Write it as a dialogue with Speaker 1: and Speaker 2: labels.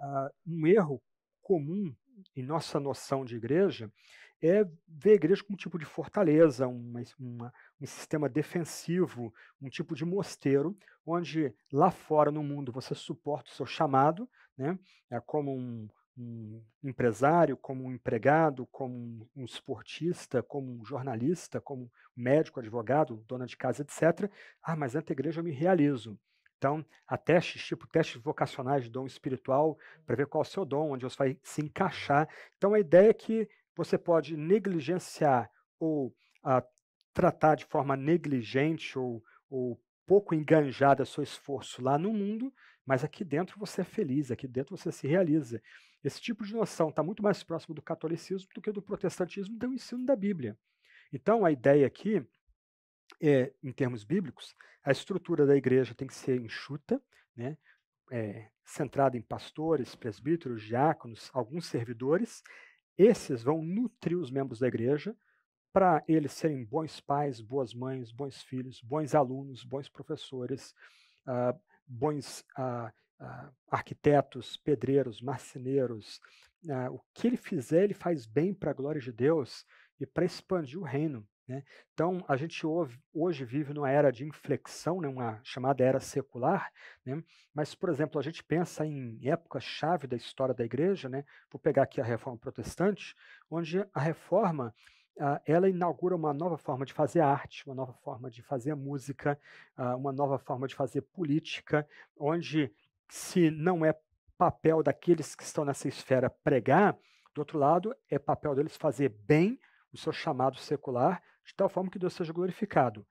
Speaker 1: uh, um erro comum em nossa noção de igreja é ver a igreja como um tipo de fortaleza, uma, uma, um sistema defensivo, um tipo de mosteiro, onde lá fora no mundo você suporta o seu chamado, né, é como um, um empresário, como um empregado, como um, esportista, como um jornalista, como um médico, advogado, dona de casa, etc. Ah, mas dentro da igreja eu me realizo. Então, há testes, tipo testes vocacionais de dom espiritual, para ver qual é o seu dom, onde você vai se encaixar. Então, a ideia é que você pode negligenciar ou ah, tratar de forma negligente ou, ou pouco enganjada seu esforço lá no mundo, mas aqui dentro você é feliz, aqui dentro você se realiza. Esse tipo de noção está muito mais próximo do catolicismo do que do protestantismo do ensino da Bíblia. Então, a ideia aqui é, em termos bíblicos, a estrutura da igreja tem que ser enxuta, né, é, centrada em pastores, presbíteros, diáconos, alguns servidores. Esses vão nutrir os membros da igreja para eles serem bons pais, boas mães, bons filhos, bons alunos, bons professores, uh, bons uh, uh, arquitetos, pedreiros, marceneiros. o que ele fizer, ele faz bem para a glória de Deus e para expandir o reino. Né? Então, a gente hoje vive numa era de inflexão, né, uma chamada era secular, né? mas, por exemplo, a gente pensa em época-chave da história da igreja, né? vou pegar aqui a Reforma Protestante, onde a Reforma ela inaugura uma nova forma de fazer arte, uma nova forma de fazer música, uma nova forma de fazer política, onde se não é papel daqueles que estão nessa esfera pregar, do outro lado, é papel deles fazer bem o seu chamado secular, de tal forma que Deus seja glorificado.